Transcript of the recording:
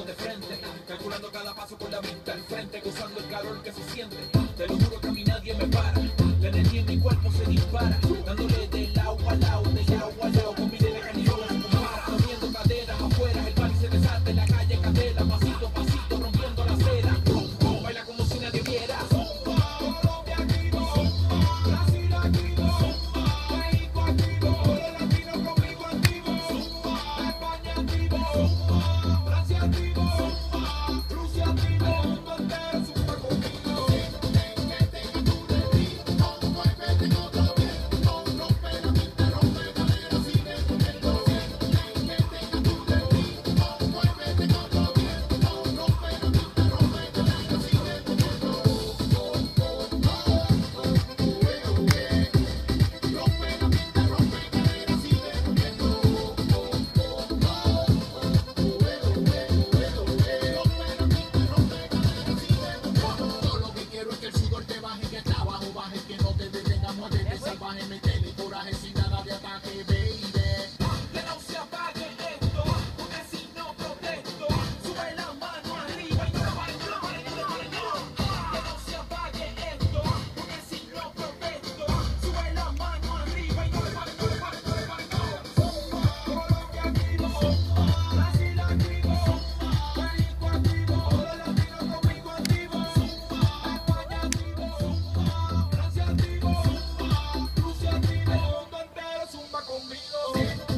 de frente, calculando cada paso con la mente al frente, gozando el calor que se siente. Te lo juro que a mí nadie me para. Everybody make that Conmigo.